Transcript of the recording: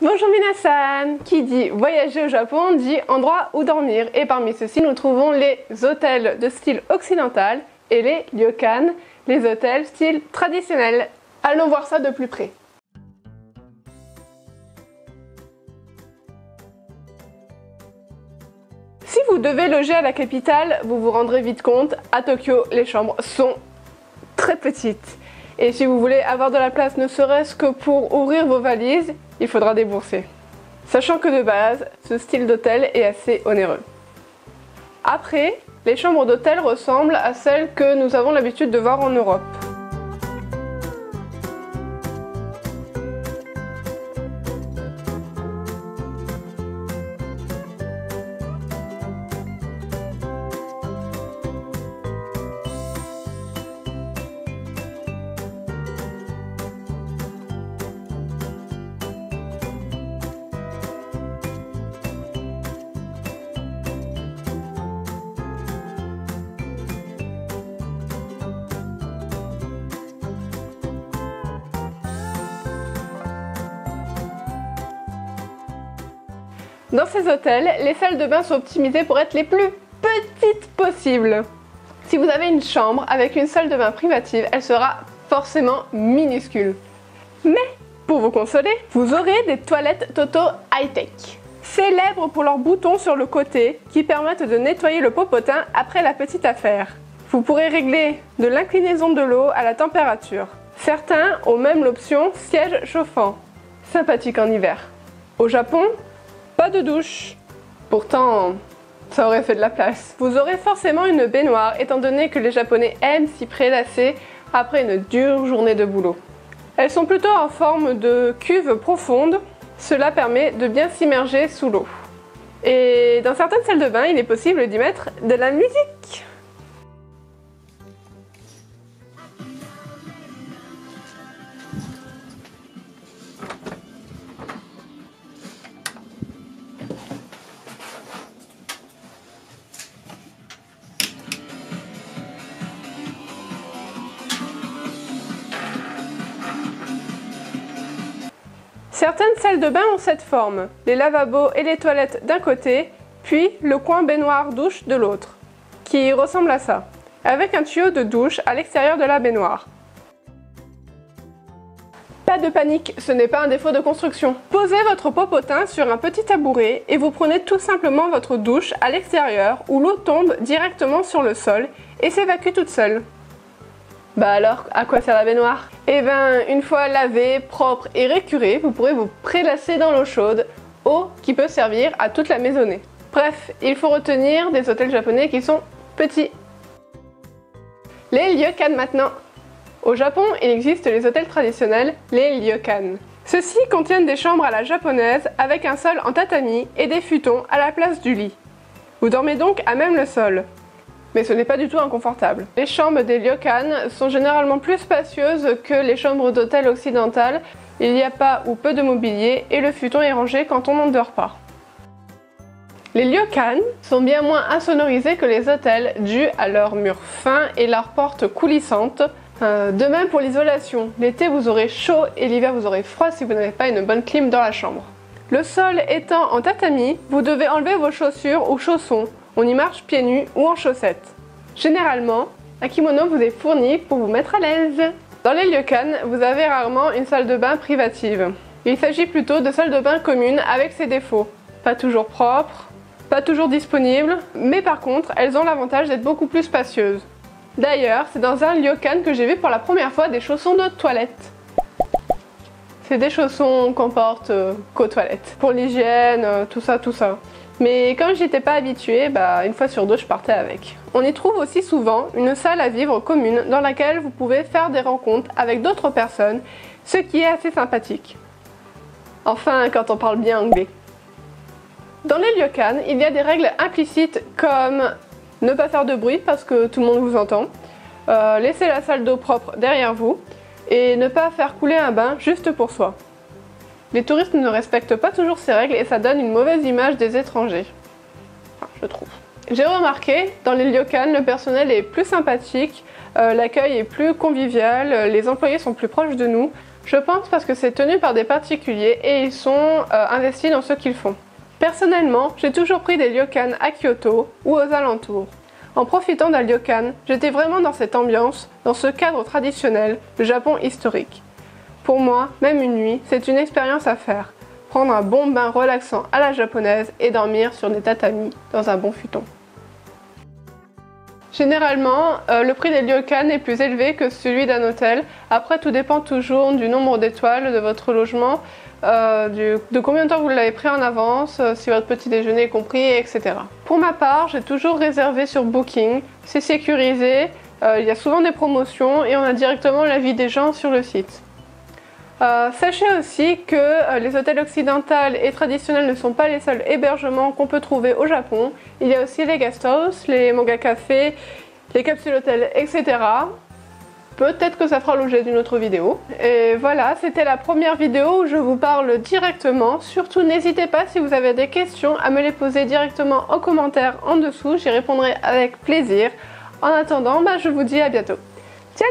Bonjour Minasan Qui dit voyager au Japon dit endroit où dormir. Et parmi ceux-ci, nous trouvons les hôtels de style occidental et les ryokan, les hôtels style traditionnel. Allons voir ça de plus près. Si vous devez loger à la capitale, vous vous rendrez vite compte, à Tokyo, les chambres sont très petites. Et si vous voulez avoir de la place ne serait-ce que pour ouvrir vos valises, il faudra débourser. Sachant que de base, ce style d'hôtel est assez onéreux. Après, les chambres d'hôtel ressemblent à celles que nous avons l'habitude de voir en Europe. Dans ces hôtels, les salles de bain sont optimisées pour être les plus petites possibles. Si vous avez une chambre avec une salle de bain privative, elle sera forcément minuscule. Mais pour vous consoler, vous aurez des toilettes Toto high-tech. Célèbres pour leurs boutons sur le côté qui permettent de nettoyer le popotin après la petite affaire. Vous pourrez régler de l'inclinaison de l'eau à la température. Certains ont même l'option siège chauffant. Sympathique en hiver. Au Japon, pas de douche. Pourtant, ça aurait fait de la place. Vous aurez forcément une baignoire étant donné que les Japonais aiment s'y prélasser après une dure journée de boulot. Elles sont plutôt en forme de cuve profonde. Cela permet de bien s'immerger sous l'eau. Et dans certaines salles de bain, il est possible d'y mettre de la musique. Certaines salles de bain ont cette forme, les lavabos et les toilettes d'un côté, puis le coin baignoire-douche de l'autre, qui ressemble à ça, avec un tuyau de douche à l'extérieur de la baignoire. Pas de panique, ce n'est pas un défaut de construction. Posez votre popotin sur un petit tabouret et vous prenez tout simplement votre douche à l'extérieur où l'eau tombe directement sur le sol et s'évacue toute seule. Bah alors, à quoi sert la baignoire? Eh ben, une fois lavé, propre et récuré, vous pourrez vous prélasser dans l'eau chaude, eau qui peut servir à toute la maisonnée. Bref, il faut retenir des hôtels japonais qui sont petits. Les ryokan maintenant. Au Japon, il existe les hôtels traditionnels, les ryokan. Ceux-ci contiennent des chambres à la japonaise avec un sol en tatami et des futons à la place du lit. Vous dormez donc à même le sol mais ce n'est pas du tout inconfortable. Les chambres des ryokan sont généralement plus spacieuses que les chambres d'hôtel occidentales. Il n'y a pas ou peu de mobilier et le futon est rangé quand on n'en dort pas. Les ryokan sont bien moins insonorisés que les hôtels dû à leurs murs fins et leurs portes coulissantes. Euh, de même pour l'isolation. L'été vous aurez chaud et l'hiver vous aurez froid si vous n'avez pas une bonne clim dans la chambre. Le sol étant en tatami, vous devez enlever vos chaussures ou chaussons on y marche pieds nus ou en chaussettes. Généralement, un kimono vous est fourni pour vous mettre à l'aise. Dans les ryokan, vous avez rarement une salle de bain privative. Il s'agit plutôt de salles de bain communes avec ses défauts. Pas toujours propres, pas toujours disponibles, mais par contre, elles ont l'avantage d'être beaucoup plus spacieuses. D'ailleurs, c'est dans un ryokan que j'ai vu pour la première fois des chaussons de toilette. C'est des chaussons qu'on porte euh, qu'aux toilettes. Pour l'hygiène, euh, tout ça, tout ça. Mais comme j'étais pas habituée, bah, une fois sur deux, je partais avec. On y trouve aussi souvent une salle à vivre commune dans laquelle vous pouvez faire des rencontres avec d'autres personnes, ce qui est assez sympathique. Enfin, quand on parle bien anglais. Dans les ryokan, il y a des règles implicites comme ne pas faire de bruit parce que tout le monde vous entend, euh, laisser la salle d'eau propre derrière vous et ne pas faire couler un bain juste pour soi. Les touristes ne respectent pas toujours ces règles et ça donne une mauvaise image des étrangers. Enfin, je trouve. J'ai remarqué, dans les ryokan, le personnel est plus sympathique, euh, l'accueil est plus convivial, les employés sont plus proches de nous. Je pense parce que c'est tenu par des particuliers et ils sont euh, investis dans ce qu'ils font. Personnellement, j'ai toujours pris des ryokan à Kyoto ou aux alentours. En profitant d'un ryokan, j'étais vraiment dans cette ambiance, dans ce cadre traditionnel, le Japon historique. Pour moi, même une nuit, c'est une expérience à faire. Prendre un bon bain relaxant à la japonaise et dormir sur des tatamis dans un bon futon. Généralement, euh, le prix des ryokan est plus élevé que celui d'un hôtel. Après, tout dépend toujours du nombre d'étoiles de votre logement, euh, de combien de temps vous l'avez pris en avance, euh, si votre petit déjeuner est compris, etc. Pour ma part, j'ai toujours réservé sur Booking. C'est sécurisé, il y a souvent des promotions et on a directement l'avis des gens sur le site. Euh, sachez aussi que euh, les hôtels occidentaux et traditionnels ne sont pas les seuls hébergements qu'on peut trouver au Japon. Il y a aussi les guest les manga cafés, les capsules hôtels, etc. Peut-être que ça fera l'objet d'une autre vidéo. Et voilà, c'était la première vidéo où je vous parle directement. Surtout, n'hésitez pas si vous avez des questions à me les poser directement en commentaire en dessous. J'y répondrai avec plaisir. En attendant, bah, je vous dis à bientôt. Tiens